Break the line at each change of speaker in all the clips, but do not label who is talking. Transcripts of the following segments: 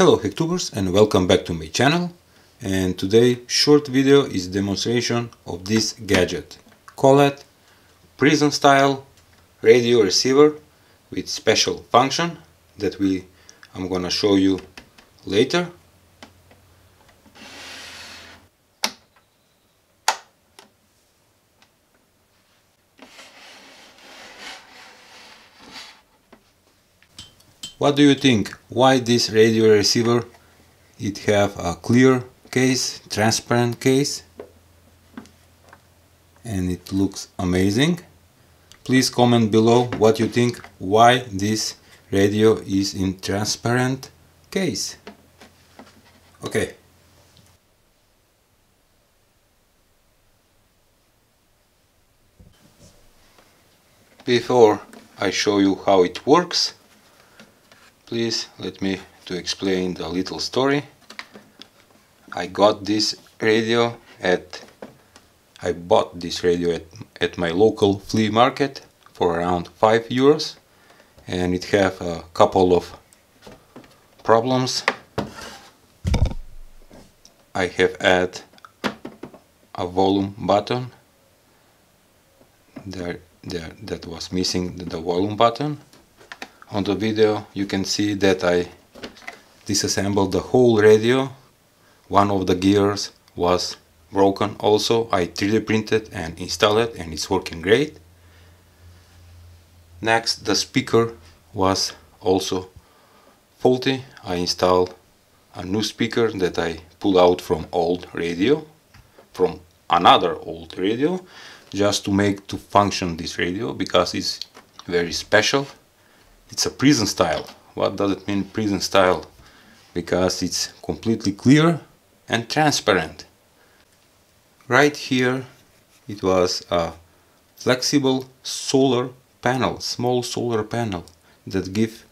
Hello Hacktubers and welcome back to my channel. And today short video is demonstration of this gadget. Called prison style radio receiver with special function that we I'm gonna show you later What do you think? Why this radio receiver? It have a clear case, transparent case and it looks amazing. Please comment below what you think why this radio is in transparent case. Okay. Before I show you how it works, please let me to explain the little story. I got this radio at I bought this radio at, at my local flea market for around 5 euros and it have a couple of problems. I have add a volume button there, there that was missing the volume button on the video you can see that I disassembled the whole radio. One of the gears was broken also. I 3D printed and installed it and it's working great. Next the speaker was also faulty. I installed a new speaker that I pulled out from old radio from another old radio just to make to function this radio because it's very special it's a prison style. What does it mean prison style? Because it's completely clear and transparent. Right here it was a flexible solar panel, small solar panel that give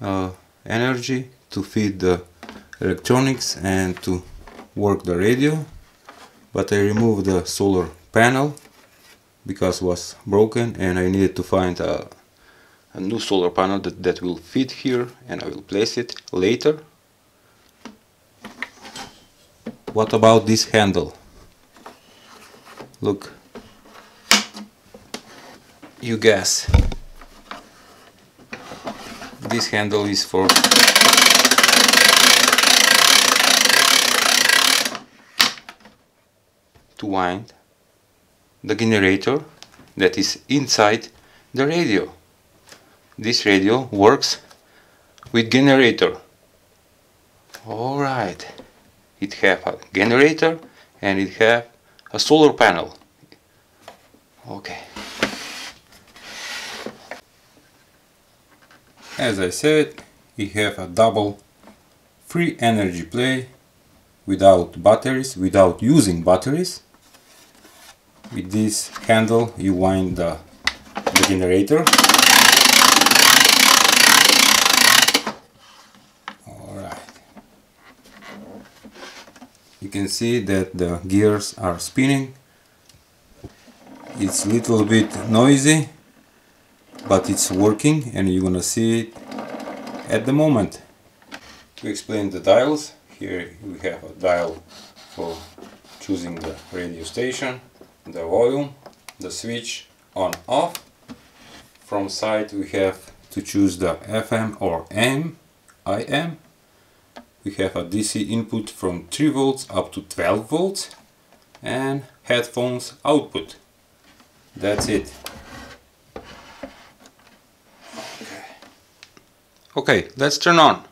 uh, energy to feed the electronics and to work the radio but I removed the solar panel because it was broken and I needed to find a a new solar panel that, that will fit here and I will place it later. What about this handle? Look, you guess. This handle is for to wind the generator that is inside the radio this radio works with generator. All right. It have a generator and it have a solar panel. Okay. As I said it have a double free energy play without batteries without using batteries. With this handle you wind the, the generator you can see that the gears are spinning. It's a little bit noisy but it's working and you're gonna see it at the moment. To explain the dials here we have a dial for choosing the radio station the volume the switch on off. From side we have to choose the FM or AM IM we have a DC input from 3 volts up to 12 volts and headphones output. That's it. Okay, okay let's turn on.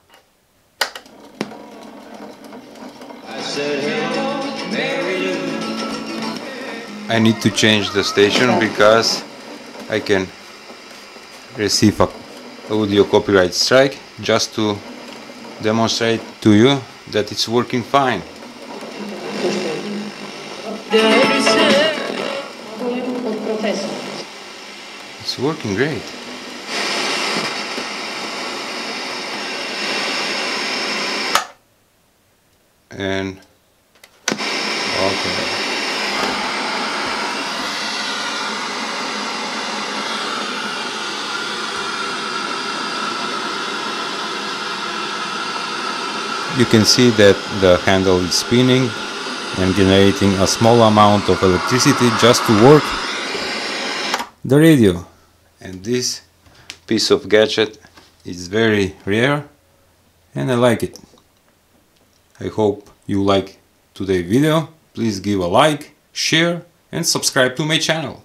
I need to change the station because I can receive a audio copyright strike just to demonstrate to you that it's working fine. It's working great. And okay. You can see that the handle is spinning and generating a small amount of electricity just to work the radio and this piece of gadget is very rare and I like it. I hope you like today's video. Please give a like, share and subscribe to my channel.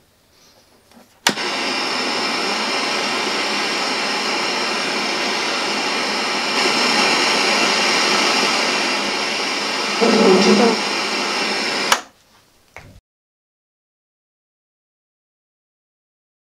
Digital